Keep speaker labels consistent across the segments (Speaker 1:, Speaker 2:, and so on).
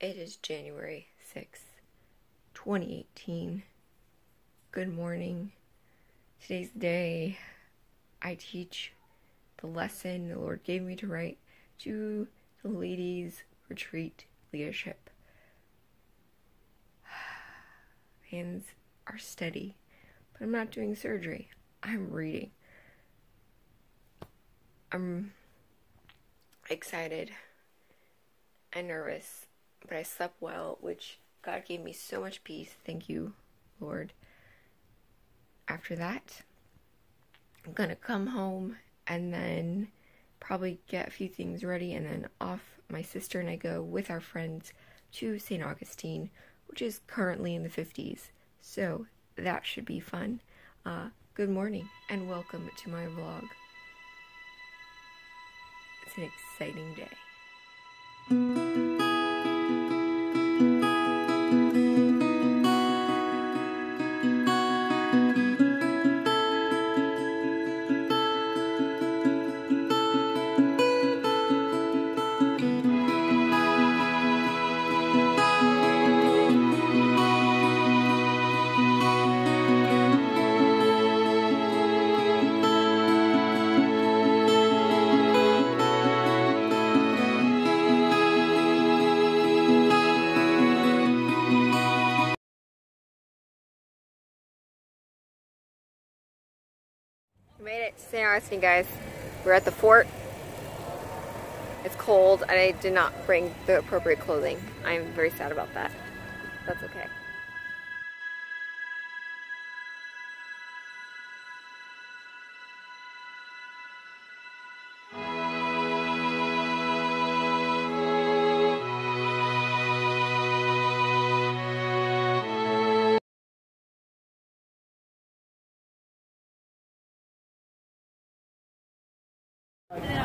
Speaker 1: It is January 6th, 2018. Good morning. Today's day I teach the lesson the Lord gave me to write to the ladies' retreat leadership. Hands are steady, but I'm not doing surgery. I'm reading. I'm excited and nervous, but I slept well, which God gave me so much peace. Thank you, Lord. After that, I'm gonna come home and then probably get a few things ready and then off my sister and I go with our friends to St. Augustine, which is currently in the 50s. So that should be fun. Uh, good morning and welcome to my vlog. It's an exciting day. Made it to St. Augustine, guys. We're at the fort. It's cold, and I did not bring the appropriate clothing. I'm very sad about that. That's okay.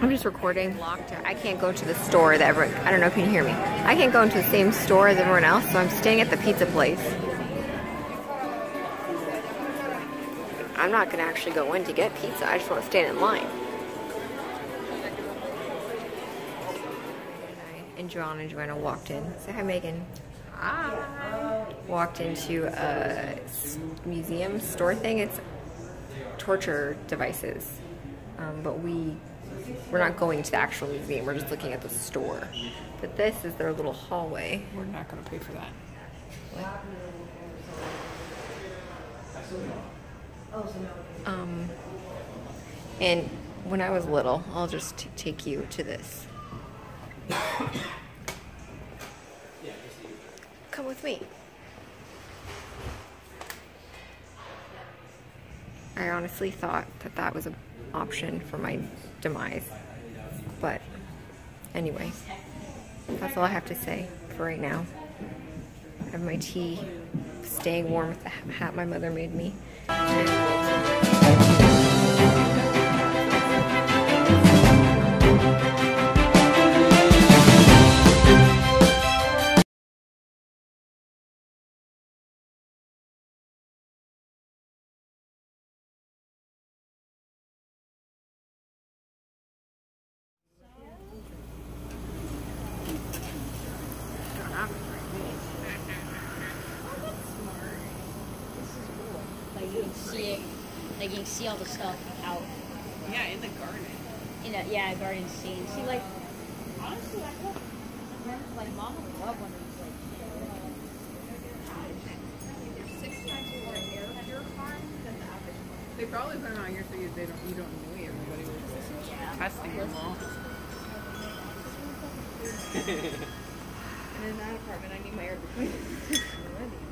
Speaker 1: I'm just recording. Locked. I can't go to the store that everyone, I don't know if you can hear me. I can't go into the same store as everyone else, so I'm staying at the pizza place. I'm not gonna actually go in to get pizza. I just want to stand in line. And John and Joanna walked in. Say hi, Megan. Hi. Walked into a museum store thing. It's torture devices. Um, but we we're not going to the actual museum. We're just looking at the store. But this is their little hallway.
Speaker 2: We're not going to pay for that.
Speaker 1: Um, and when I was little, I'll just t- take you to this. Come with me. I honestly thought that that was an option for my demise. But anyway, that's all I have to say for right now. I have my tea, staying warm with the hat my mother made me.
Speaker 3: See it, like you can see all the stuff out
Speaker 2: Yeah, in the garden.
Speaker 3: in a yeah garden scene. See, like honestly, I thought like mom would love one of these like.
Speaker 2: They probably put them out here so you, they don't, you don't annoy everybody with testing them all.
Speaker 1: And in that apartment, I need my air between.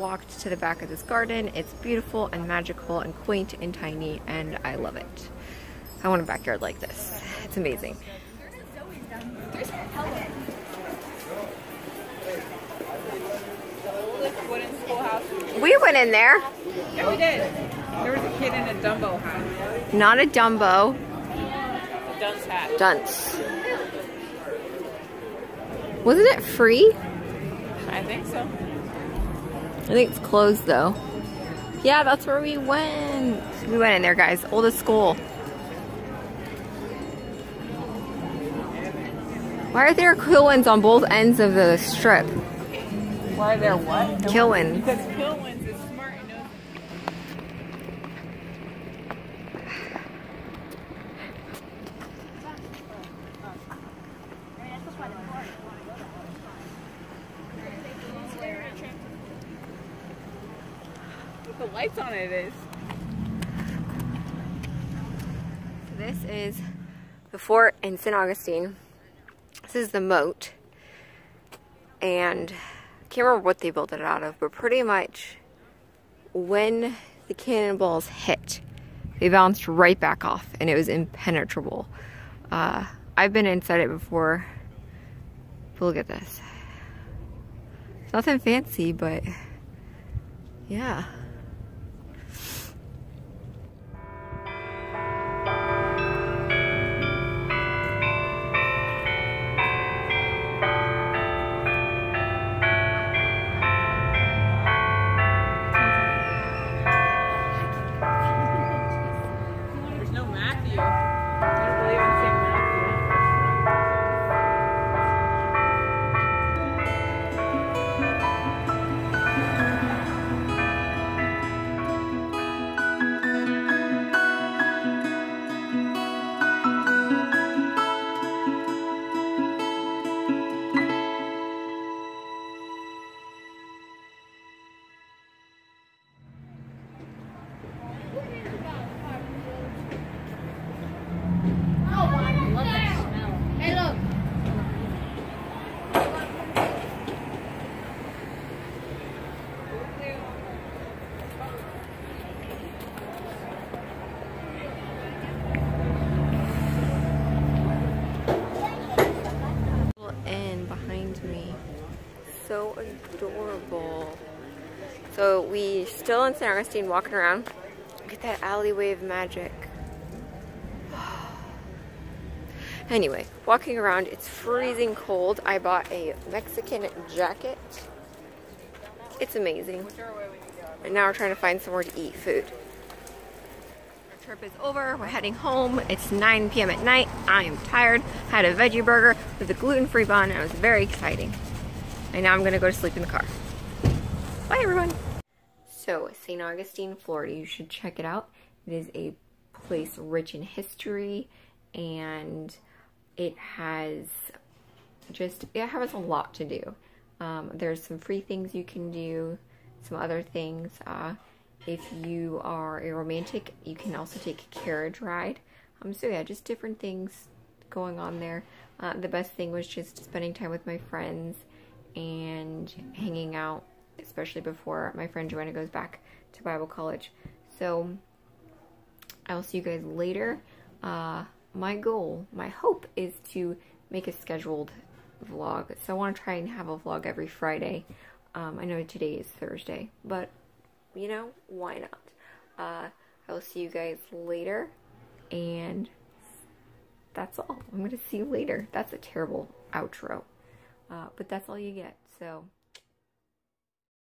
Speaker 1: Walked to the back of this garden. It's beautiful and magical and quaint and tiny, and I love it. I want a backyard like this. It's amazing. We went in there.
Speaker 2: Yeah, we did. There was a kid in a Dumbo hat.
Speaker 1: Not a Dumbo.
Speaker 2: A dunce hat.
Speaker 1: Dunce. Wasn't it free?
Speaker 2: I think so.
Speaker 1: I think it's closed though. Yeah, that's where we went. We went in there, guys. Oldest school. Why are there Kilwins on both ends of the strip?
Speaker 2: Why are there what?
Speaker 1: Kilwins.
Speaker 2: Because Kilwins is the lights on it is.
Speaker 1: This is the fort in St. Augustine. This is the moat. And I can't remember what they built it out of, but pretty much when the cannonballs hit, they bounced right back off and it was impenetrable. Uh, I've been inside it before. But look at this. It's nothing fancy, but yeah. So adorable. So we still in St. Augustine walking around. Look at that alleyway of magic. Anyway, walking around, it's freezing cold. I bought a Mexican jacket. It's amazing. And now we're trying to find somewhere to eat food. Our trip is over. We're heading home. It's 9 p.m. at night. I am tired. Had a veggie burger with a gluten-free bun. and It was very exciting. And now I'm gonna go to sleep in the car. Bye everyone. So St. Augustine, Florida. You should check it out. It is a place rich in history and it has just it has a lot to do. Um, there's some free things you can do, some other things. Uh, if you are a romantic, you can also take a carriage ride. Um, so yeah, just different things going on there. Uh, the best thing was just spending time with my friends and hanging out, especially before my friend Joanna goes back to Bible college. So I will see you guys later. Uh, my goal, my hope is to make a scheduled vlog. So I want to try and have a vlog every Friday. Um, I know today is Thursday, but you know, why not? Uh, I will see you guys later, and that's all. I'm gonna see you later. That's a terrible outro, uh, but that's all you get. So.